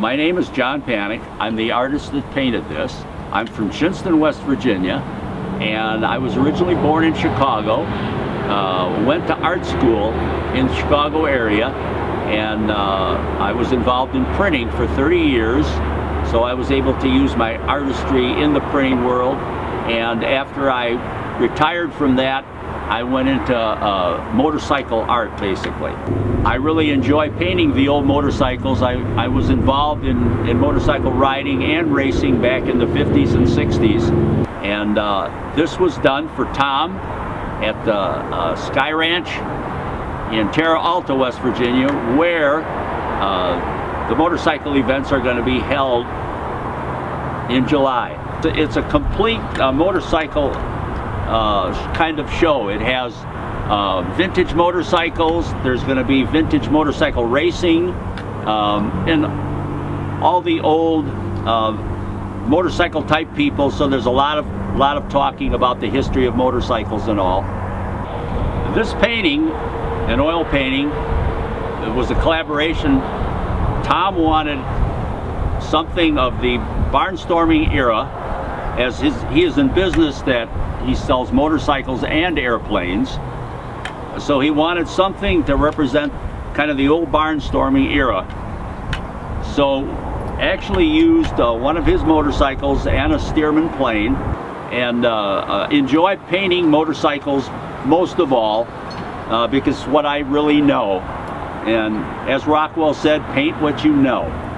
My name is John Panek. I'm the artist that painted this. I'm from Shinnston, West Virginia, and I was originally born in Chicago. Uh, went to art school in the Chicago area, and uh, I was involved in printing for 30 years. So I was able to use my artistry in the printing world. And after I retired from that, I went into uh, motorcycle art basically. I really enjoy painting the old motorcycles. I, I was involved in, in motorcycle riding and racing back in the 50s and 60s. And uh, this was done for Tom at the uh, Sky Ranch in Terra Alta, West Virginia, where uh, the motorcycle events are going to be held in July. It's a complete uh, motorcycle uh, kind of show. It has uh, vintage motorcycles, there's going to be vintage motorcycle racing, um, and all the old uh, motorcycle type people, so there's a lot of, lot of talking about the history of motorcycles and all. This painting, an oil painting, it was a collaboration. Tom wanted something of the barnstorming era as his, he is in business that he sells motorcycles and airplanes. So he wanted something to represent kind of the old barnstorming era. So actually used uh, one of his motorcycles and a Stearman plane and uh, uh, enjoy painting motorcycles most of all uh, because what I really know. And as Rockwell said, paint what you know.